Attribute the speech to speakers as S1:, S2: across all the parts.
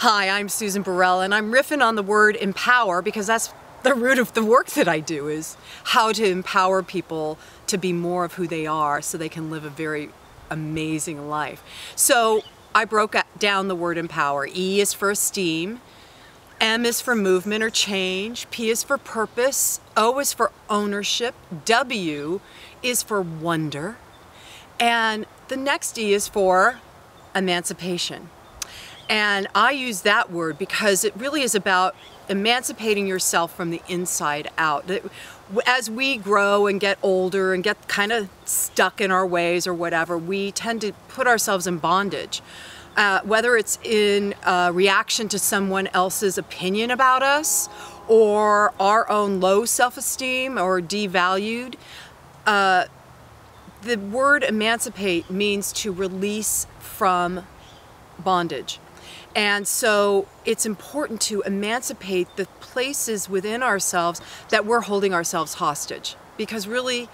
S1: Hi, I'm Susan Burrell, and I'm riffing on the word empower because that's the root of the work that I do is how to empower people to be more of who they are so they can live a very amazing life. So I broke down the word empower. E is for esteem, M is for movement or change, P is for purpose, O is for ownership, W is for wonder, and the next E is for emancipation. And I use that word because it really is about emancipating yourself from the inside out. As we grow and get older and get kind of stuck in our ways or whatever, we tend to put ourselves in bondage. Uh, whether it's in uh, reaction to someone else's opinion about us or our own low self-esteem or devalued, uh, the word emancipate means to release from bondage. And so it's important to emancipate the places within ourselves that we're holding ourselves hostage because really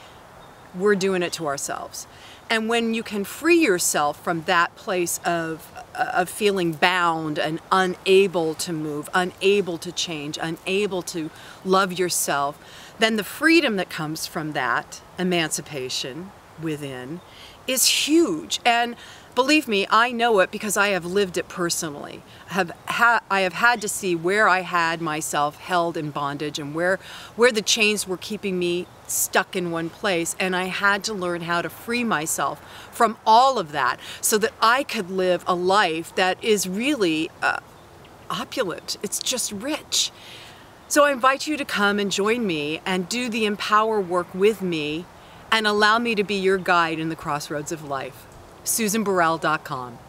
S1: we're doing it to ourselves. And when you can free yourself from that place of, uh, of feeling bound and unable to move, unable to change, unable to love yourself, then the freedom that comes from that emancipation within is huge. And believe me, I know it because I have lived it personally. Have ha I have had to see where I had myself held in bondage and where where the chains were keeping me stuck in one place and I had to learn how to free myself from all of that so that I could live a life that is really uh, opulent. It's just rich. So I invite you to come and join me and do the empower work with me and allow me to be your guide in the crossroads of life. SusanBurrell.com.